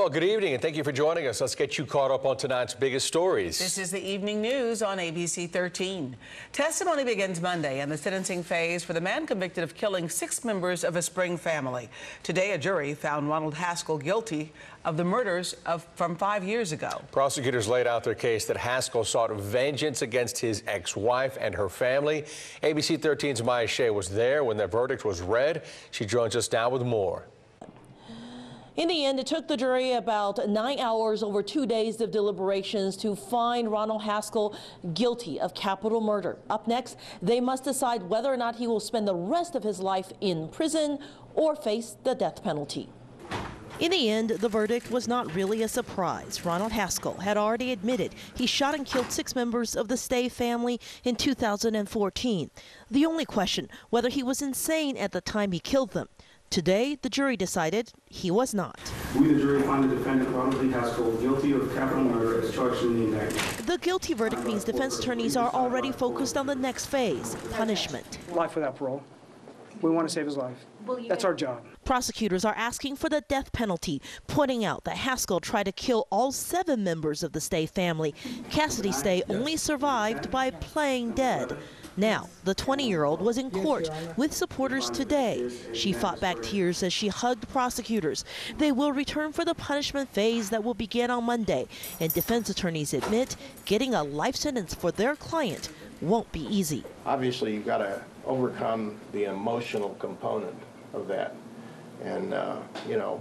Well, good evening and thank you for joining us. Let's get you caught up on tonight's biggest stories. This is the evening news on ABC 13. Testimony begins Monday in the sentencing phase for the man convicted of killing six members of a Spring family. Today, a jury found Ronald Haskell guilty of the murders of from five years ago. Prosecutors laid out their case that Haskell sought vengeance against his ex-wife and her family. ABC 13's Miya Shay was there when the verdict was read. She joins us now with more. In the end, it took the jury about nine hours over two days of deliberations to find Ronald Haskell guilty of capital murder. Up next, they must decide whether or not he will spend the rest of his life in prison or face the death penalty. In the end, the verdict was not really a surprise. Ronald Haskell had already admitted he shot and killed six members of the Stay family in 2014. The only question, whether he was insane at the time he killed them. Today, the jury decided he was not. We, the jury, find the defendant, Ronald Lee Haskell, guilty of capital murder as charged in the indictment. The guilty verdict means defense attorneys are already focused on the next phase punishment. Life without parole. We want to save his life. That's our job. Prosecutors are asking for the death penalty, pointing out that Haskell tried to kill all seven members of the Stay family. Cassidy Stay only survived by playing dead. Now, the 20 year old was in court with supporters today. She fought back tears as she hugged prosecutors. They will return for the punishment phase that will begin on Monday. And defense attorneys admit getting a life sentence for their client won't be easy. Obviously, you've got to overcome the emotional component of that. And, uh, you know,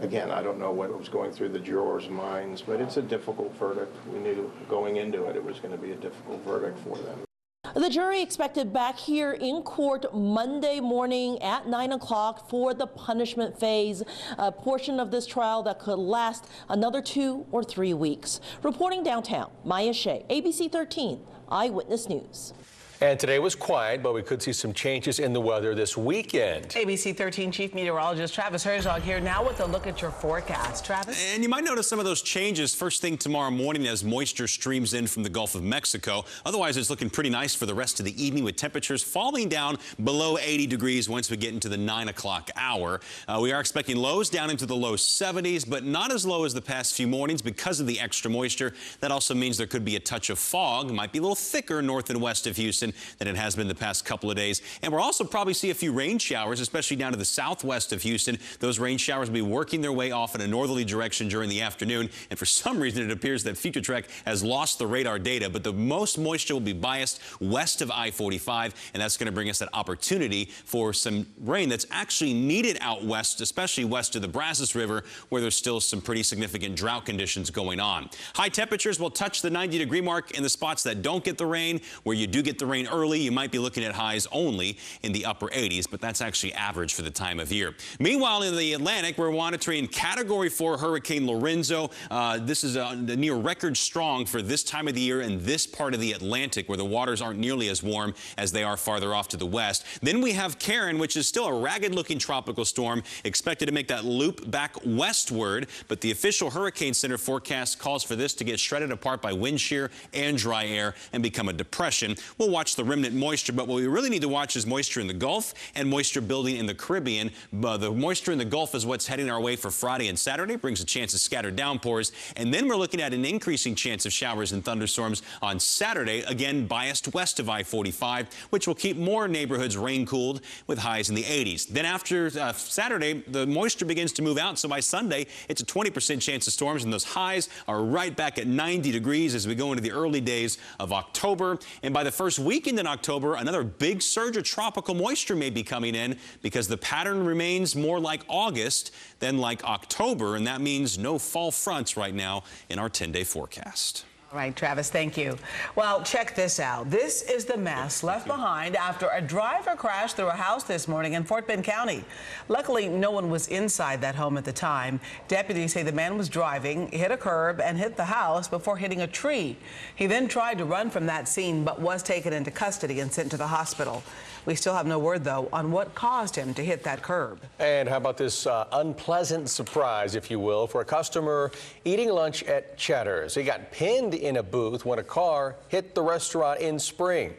again, I don't know what was going through the jurors' minds, but it's a difficult verdict. We knew going into it, it was going to be a difficult verdict for them. The jury expected back here in court Monday morning at 9 o'clock for the punishment phase, a portion of this trial that could last another two or three weeks. Reporting downtown, Miya Shay, ABC 13, Eyewitness News. And today was quiet, but we could see some changes in the weather this weekend. ABC 13 Chief Meteorologist Travis Herzog here now with a look at your forecast. Travis? And you might notice some of those changes first thing tomorrow morning as moisture streams in from the Gulf of Mexico. Otherwise, it's looking pretty nice for the rest of the evening with temperatures falling down below 80 degrees once we get into the 9 o'clock hour. Uh, we are expecting lows down into the low 70s, but not as low as the past few mornings because of the extra moisture. That also means there could be a touch of fog. Might be a little thicker north and west of Houston than it has been the past couple of days. And we'll also probably see a few rain showers, especially down to the southwest of Houston. Those rain showers will be working their way off in a northerly direction during the afternoon. And for some reason, it appears that Futuretrek has lost the radar data, but the most moisture will be biased west of I-45, and that's going to bring us that opportunity for some rain that's actually needed out west, especially west of the Brazos River, where there's still some pretty significant drought conditions going on. High temperatures will touch the 90 degree mark in the spots that don't get the rain. Where you do get the rain early, you might be looking at highs only in the upper 80s, but that's actually average for the time of year. Meanwhile, in the Atlantic, we're monitoring Category 4 Hurricane Lorenzo. Uh, this is a, near record strong for this time of the year in this part of the Atlantic, where the waters aren't nearly as warm as they are farther off to the west. Then we have Karen, which is still a ragged-looking tropical storm, expected to make that loop back westward, but the official Hurricane Center forecast calls for this to get shredded apart by wind shear and dry air and become a depression. We'll watch the remnant moisture, but what we really need to watch is moisture in the Gulf and moisture building in the Caribbean. Uh, the moisture in the Gulf is what's heading our way for Friday and Saturday, brings a chance of scattered downpours. And then we're looking at an increasing chance of showers and thunderstorms on Saturday, again biased west of I-45, which will keep more neighborhoods rain-cooled with highs in the 80s. Then after uh, Saturday, the moisture begins to move out, so by Sunday, it's a 20% chance of storms, and those highs are right back at 90 degrees as we go into the early days of October. And by the first in October, another big surge of tropical moisture may be coming in because the pattern remains more like August than like October, and that means no fall fronts right now in our 10-day forecast. All right, Travis, thank you. Well, check this out. This is the mess left behind after a driver crashed through a house this morning in Fort Bend County. Luckily, no one was inside that home at the time. Deputies say the man was driving, hit a curb, and hit the house before hitting a tree. He then tried to run from that scene, but was taken into custody and sent to the hospital. We still have no word, though, on what caused him to hit that curb. And how about this uh, unpleasant surprise, if you will, for a customer eating lunch at Cheddar's. He got pinned in a booth when a car hit the restaurant in Spring.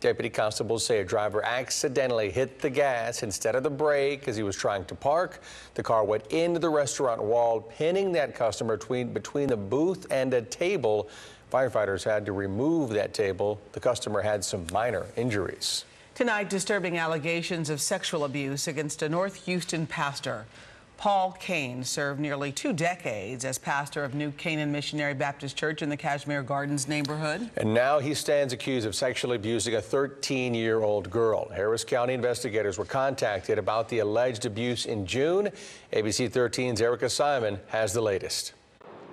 Deputy constables say a driver accidentally hit the gas instead of the brake as he was trying to park. The car went into the restaurant wall, pinning that customer between, between the booth and a table. Firefighters had to remove that table. The customer had some minor injuries. Tonight, disturbing allegations of sexual abuse against a North Houston pastor. Paul Kane served nearly two decades as pastor of New Canaan Missionary Baptist Church in the Kashmere Gardens neighborhood. And now he stands accused of sexually abusing a 13 year old girl. Harris County investigators were contacted about the alleged abuse in June. ABC 13's Erica Simon has the latest.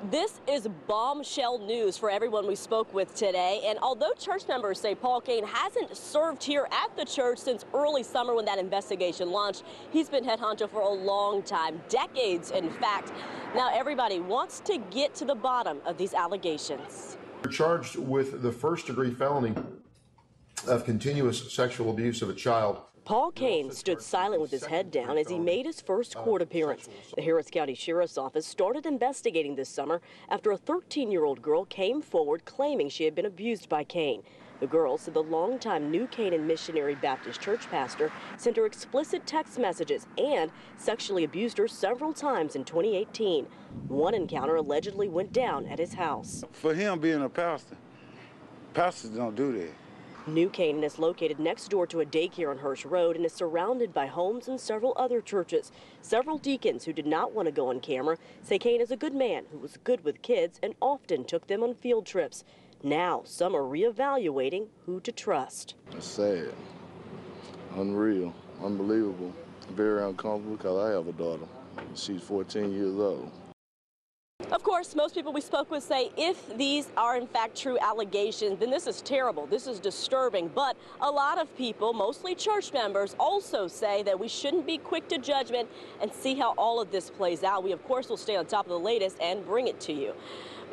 This is bombshell news for everyone we spoke with today. And although church members say Paul Kane hasn't served here at the church since early summer when that investigation launched, he's been head honcho for a long time, decades in fact. Now everybody wants to get to the bottom of these allegations. You're charged with the first degree felony of continuous sexual abuse of a child Paul Kane stood silent with his head down as he made his first court appearance. The Harris County Sheriff's Office started investigating this summer after a 13-year-old girl came forward claiming she had been abused by Kane. The girl said the longtime New Canaan Missionary Baptist Church pastor sent her explicit text messages and sexually abused her several times in 2018. One encounter allegedly went down at his house. For him being a pastor, pastors don't do that. New Canaan is located next door to a daycare on Hirsch Road and is surrounded by homes and several other churches. Several deacons who did not want to go on camera say Kane is a good man who was good with kids and often took them on field trips. Now, some are reevaluating who to trust. It's sad, unreal, unbelievable, very uncomfortable because I have a daughter. She's 14 years old. Of course, most people we spoke with say if these are in fact true allegations, then this is terrible. This is disturbing. But a lot of people, mostly church members, also say that we shouldn't be quick to judgment and see how all of this plays out. We, of course, will stay on top of the latest and bring it to you.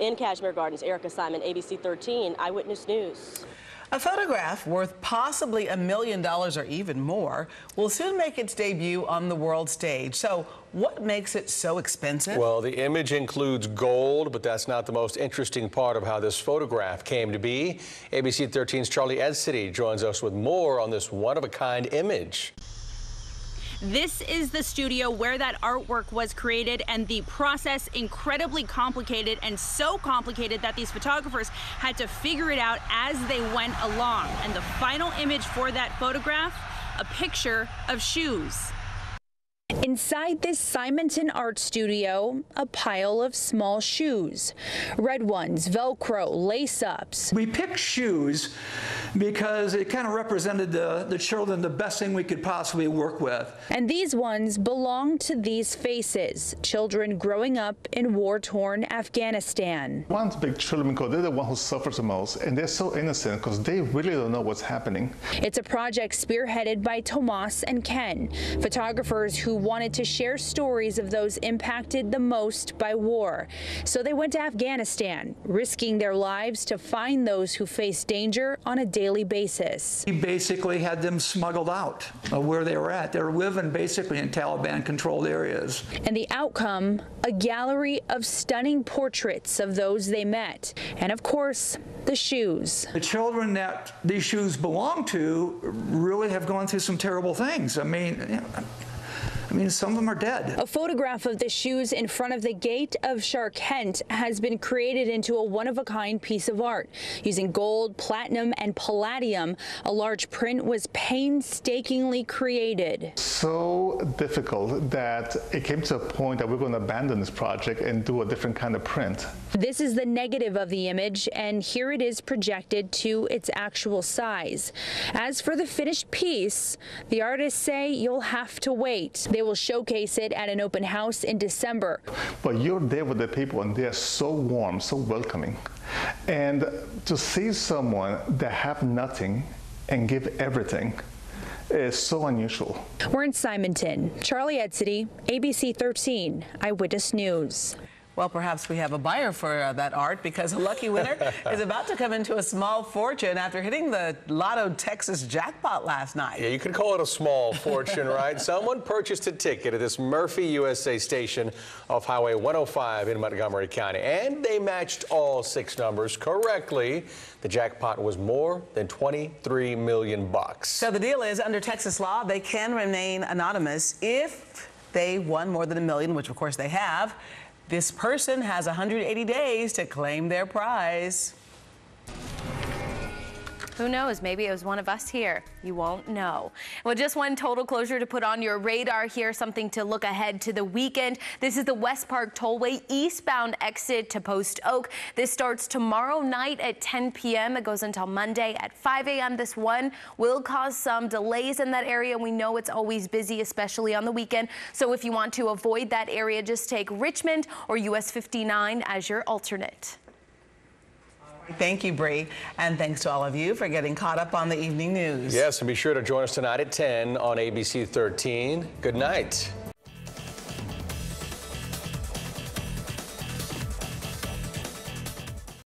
In Kashmere Gardens, Erica Simon, ABC 13 Eyewitness News. A photograph worth possibly a million dollars or even more will soon make its debut on the world stage. So, what makes it so expensive? Well, the image includes gold, but that's not the most interesting part of how this photograph came to be. ABC 13's Charly Edsitty joins us with more on this one of a kind image. This is the studio where that artwork was created and the process incredibly complicated and so complicated that these photographers had to figure it out as they went along. And the final image for that photograph, a picture of shoes. Inside this Simonton art studio, a pile of small shoes. Red ones, Velcro, lace ups. We picked shoes because it kind of represented the, the children the best thing we could possibly work with. And these ones belong to these faces, children growing up in war torn Afghanistan. One big children because they're the one who suffers the most, and they're so innocent because they really don't know what's happening. It's a project spearheaded by Tomas and Ken, photographers who wanted to share stories of those impacted the most by war. So they went to Afghanistan, risking their lives to find those who face danger on a daily basis. He basically had them smuggled out of where they were at. They were living basically in Taliban controlled areas. And the outcome, a gallery of stunning portraits of those they met. And of course, the shoes. The children that these shoes belong to really have gone through some terrible things. I mean, you know, I mean, some of them are dead. A photograph of the shoes in front of the gate of Sharkent has been created into a one-of-a-kind piece of art. Using gold, platinum, and palladium, a large print was painstakingly created. So difficult that it came to a point that we're going to abandon this project and do a different kind of print. This is the negative of the image, and here it is projected to its actual size. As for the finished piece, the artists say you'll have to wait. They will showcase it at an open house in December. But you're there with the people, and they're so warm, so welcoming. And to see someone that have nothing and give everything is so unusual. We're in Simonton. Charly Edsitty, ABC 13, Eyewitness News. Well, perhaps we have a buyer for uh, that art because a lucky winner is about to come into a small fortune after hitting the Lotto Texas jackpot last night. Yeah, you could call it a small fortune, right? Someone purchased a ticket at this Murphy USA station off Highway 105 in Montgomery County, and they matched all six numbers correctly. The jackpot was more than 23 million bucks. So the deal is, under Texas law, they can remain anonymous if they won more than a million, which of course they have. This person has 180 days to claim their prize. Who knows? Maybe it was one of us here. You won't know. Well, just one total closure to put on your radar here, something to look ahead to the weekend. This is the West Park Tollway eastbound exit to Post Oak. This starts tomorrow night at 10 p.m. It goes until Monday at 5 a.m. This one will cause some delays in that area. We know it's always busy, especially on the weekend. So if you want to avoid that area, just take Richmond or US 59 as your alternate. Thank you, Bree. And thanks to all of you for getting caught up on the evening news. Yes, and be sure to join us tonight at 10 on ABC 13. Good night.